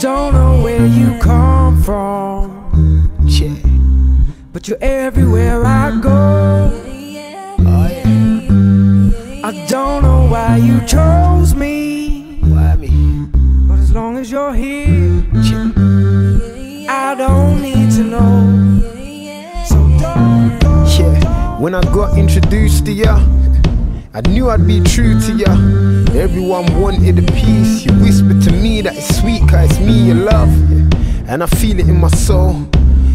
don't know where you come from, yeah. but you're everywhere I go. I don't know why you chose me, Why me? but as long as you're here, Yeah. I don't need to know. So don't. Yeah. When I got introduced to ya, I knew I'd be true to ya. Everyone wanted a piece. You whispered to me that it's sweet, me you love. And I feel it in my soul.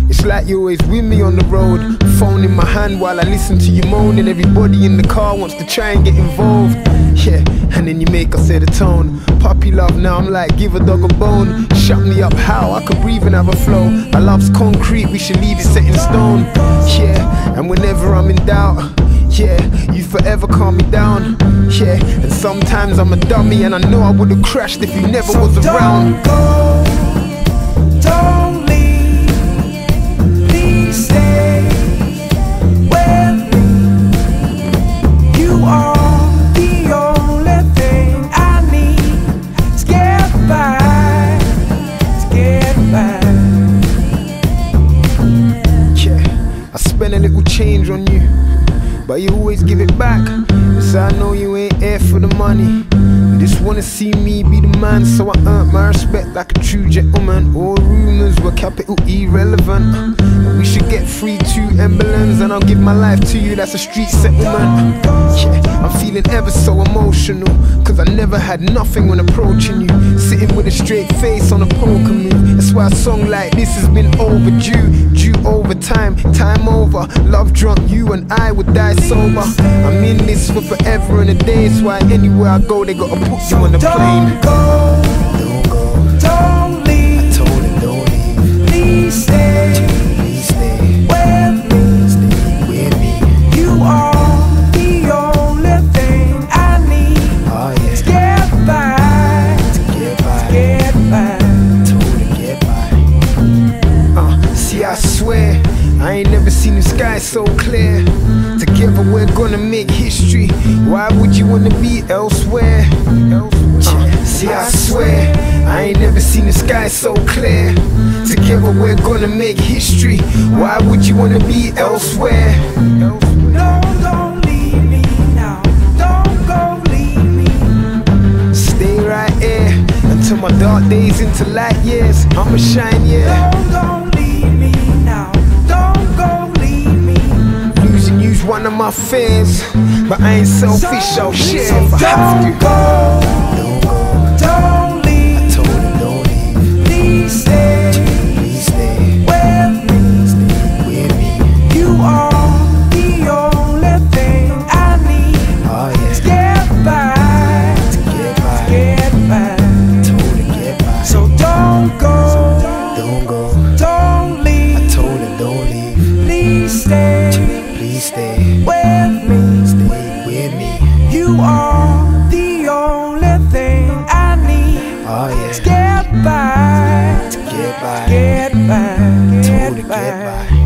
It's like you're always with me on the road. Phone in my hand while I listen to you moaning. Everybody in the car wants to try and get involved. Yeah, and then you make us set a tone. Puppy love, now I'm like, give a dog a bone. Shut me up, how? I could breathe and have a flow. My love's concrete, we should leave it set in stone. Yeah, and whenever I'm in doubt. Yeah, you forever calm me down. Yeah, and sometimes I'm a dummy, and I know I would've crashed if you never So was around. don't go, don't leave, please stay with me. You are the only thing I need to get by, to get by. Yeah, I spend a little change on you, but you always give it back. So I know you ain't here for the money. You just wanna see me be the man, so I earn my respect like a true gentleman. All rumors were capital irrelevant. We should get free two emblems, and I'll give my life to you. That's a street settlement. Yeah, I'm feeling ever so emotional, cause I never had nothing when approaching you. Sitting with a straight face on a poker move. That's why a song like this has been overdue. Over time, time over. Love drunk, you and I would die sober. I'm in this for forever and a day. That's why anywhere I go, they gotta put you on the plane. Don't go, I ain't never seen the sky so clear. Together, we're gonna make history. Why would you wanna be elsewhere? Uh, see, I swear, I ain't never seen the sky so clear. Together, we're gonna make history. Why would you wanna be elsewhere? No, don't leave me now. Don't go leave me. Stay right here until my dark days into light years. I'ma shine, yeah. One of my fears, but I ain't selfish. I'll share if I have Don't to. go, Don't go. don't leave. Told him don't leave. Please stay. Please stay you are the only thing I need oh, yeah. to get by. To get by. To get by. To get by.